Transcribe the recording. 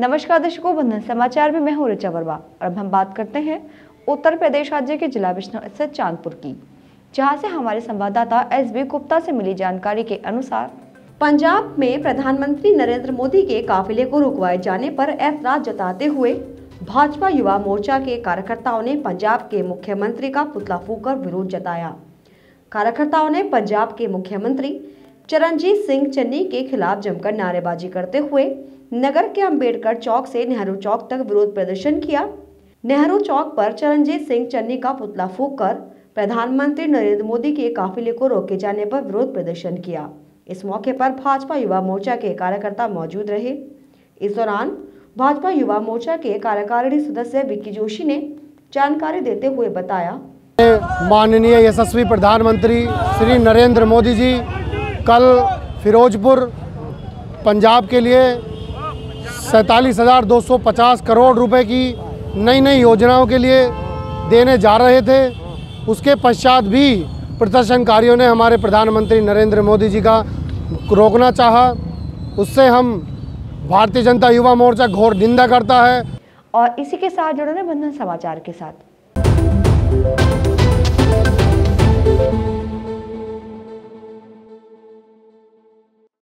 नमस्कार दर्शकों, बंधन समाचार में मैं हूँ ऋचा वर्मा और अब हम बात करते हैं उत्तर प्रदेश राज्य के जिला विष्णु स्थित चांदपुर की, जहाँ से हमारे संवाददाता एस बी गुप्ता से मिली जानकारी के अनुसार पंजाब में प्रधानमंत्री नरेंद्र मोदी के काफिले को रुकवाए जाने पर ऐतराज जताते हुए भाजपा युवा मोर्चा के कार्यकर्ताओं ने पंजाब के मुख्यमंत्री का पुतला फूंककर विरोध जताया। कार्यकर्ताओं ने पंजाब के मुख्यमंत्री चरणजीत सिंह चन्नी के खिलाफ जमकर नारेबाजी करते हुए नगर के अंबेडकर चौक से नेहरू चौक तक विरोध प्रदर्शन किया। नेहरू चौक पर चरणजीत सिंह चन्नी का पुतला फूक कर प्रधानमंत्री नरेंद्र मोदी के काफिले को रोके जाने पर विरोध प्रदर्शन किया। इस मौके पर भाजपा युवा मोर्चा के कार्यकर्ता मौजूद रहे। इस दौरान भाजपा युवा मोर्चा के कार्यकारिणी सदस्य विक्की जोशी ने जानकारी देते हुए बताया। माननीय यशस्वी प्रधानमंत्री श्री नरेंद्र मोदी जी कल फिरोजपुर, पंजाब के लिए सैंतालीस हज़ार दो सौ पचास करोड़ रुपए की नई नई योजनाओं के लिए देने जा रहे थे। उसके पश्चात भी प्रदर्शनकारियों ने हमारे प्रधानमंत्री नरेंद्र मोदी जी का रोकना चाहा। उससे हम भारतीय जनता युवा मोर्चा घोर निंदा करता है। और इसी के साथ जुड़े रहे बंधन समाचार के साथ।